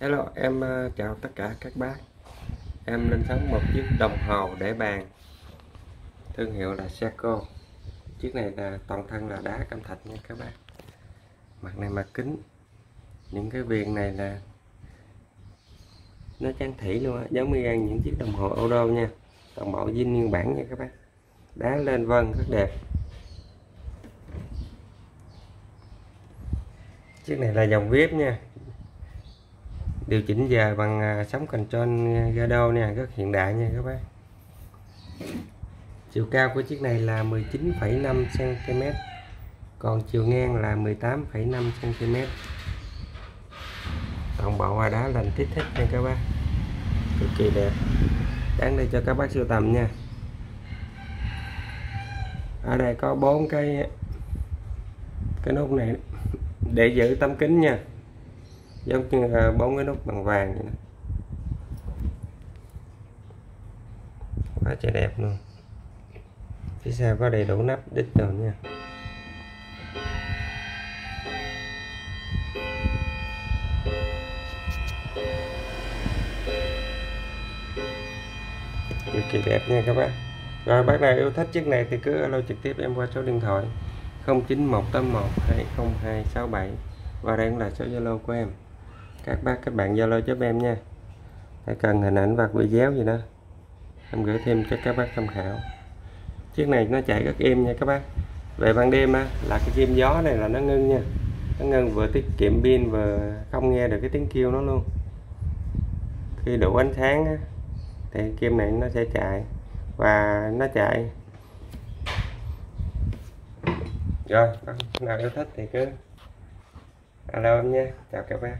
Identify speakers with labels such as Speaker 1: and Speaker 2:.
Speaker 1: Hello, em ờ, chào tất cả các bác. Em lên sóng một chiếc đồng hồ để bàn. Thương hiệu là Seiko. Chiếc này là toàn thân là đá cam thạch nha các bác. Mặt này mặt kính. Những cái viền này là nó trang thủy luôn á, giống như những chiếc đồng hồ Odo nha. Toàn bộ zin nguyên bản nha các bác. Đá lên vân rất đẹp. Chiếc này là dòng VIP nha, điều chỉnh giờ bằng à, sóng control à, Gado nè rất hiện đại nha các bác. Chiều cao của chiếc này là 19,5 cm còn chiều ngang là 18,5 cm toàn bộ hoa đá lành tít thích nha các bác. Cực kỳ đẹp. Đáng để cho các bác sưu tầm nha. Ở đây có bốn cái cái nút này để giữ tấm kính nha giống như à, bốn cái nút bằng vàng vậy đó. quá trời đẹp luôn. Phía sau có đầy đủ nắp đít rồi nha. Cực kỳ đẹp nha các bác. Rồi, bác nào yêu thích chiếc này thì cứ alo trực tiếp em qua số điện thoại 098181 20267 và đây cũng là số Zalo của em các bác các bạn zalo giúp em nha. Phải cần hình ảnh hoặc video gì đó. Em gửi thêm cho các bác tham khảo. Chiếc này nó chạy rất êm nha các bác. Về ban đêm á, là cái chim gió này là nó ngưng nha. Nó ngưng vừa tiết kiệm pin vừa không nghe được cái tiếng kêu nó luôn. Khi đủ ánh sáng á, thì kim này nó sẽ chạy. Và nó chạy. Rồi nào yêu thích thì cứ alo em nha. Chào các bác.